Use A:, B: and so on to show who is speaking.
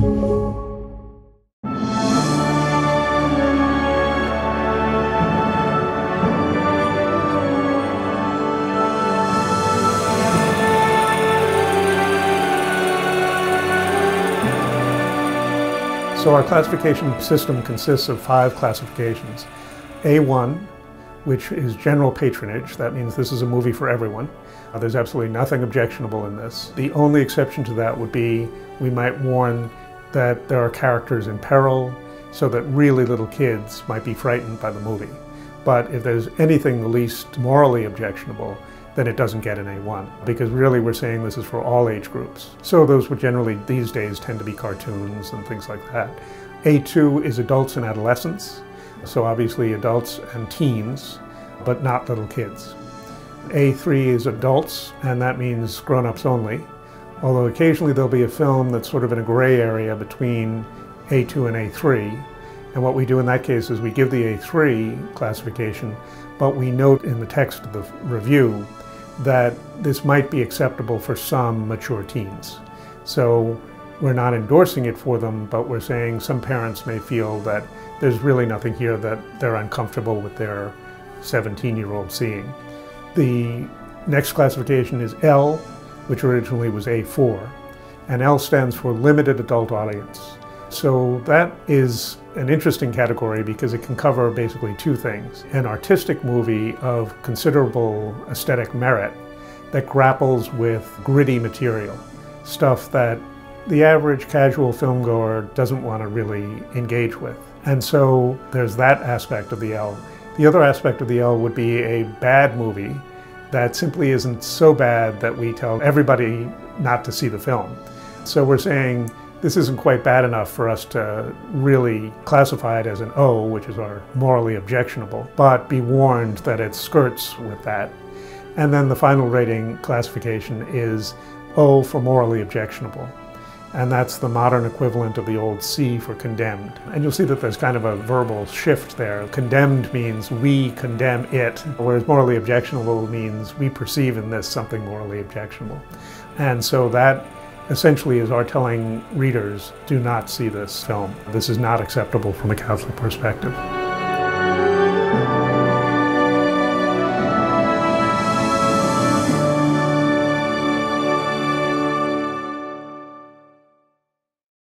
A: So our classification system consists of five classifications. A1, which is general patronage. That means this is a movie for everyone. Uh, there's absolutely nothing objectionable in this. The only exception to that would be we might warn that there are characters in peril so that really little kids might be frightened by the movie. But if there's anything the least morally objectionable, then it doesn't get an A1 because really we're saying this is for all age groups. So those would generally these days tend to be cartoons and things like that. A2 is adults and adolescents, so obviously adults and teens, but not little kids. A3 is adults, and that means grown-ups only, although occasionally there'll be a film that's sort of in a gray area between A2 and A3, and what we do in that case is we give the A3 classification, but we note in the text of the review that this might be acceptable for some mature teens. So we're not endorsing it for them, but we're saying some parents may feel that there's really nothing here that they're uncomfortable with their 17 year old seeing. The next classification is L, which originally was A4, and L stands for Limited Adult Audience. So that is an interesting category because it can cover basically two things. An artistic movie of considerable aesthetic merit that grapples with gritty material, stuff that the average casual filmgoer doesn't want to really engage with. And so there's that aspect of the L. The other aspect of the L would be a bad movie that simply isn't so bad that we tell everybody not to see the film. So we're saying this isn't quite bad enough for us to really classify it as an O, which is our morally objectionable, but be warned that it skirts with that. And then the final rating classification is O for morally objectionable. And that's the modern equivalent of the old C for condemned. And you'll see that there's kind of a verbal shift there. Condemned means we condemn it, whereas morally objectionable means we perceive in this something morally objectionable. And so that essentially is our telling readers, do not see this film. This is not acceptable from a Catholic perspective.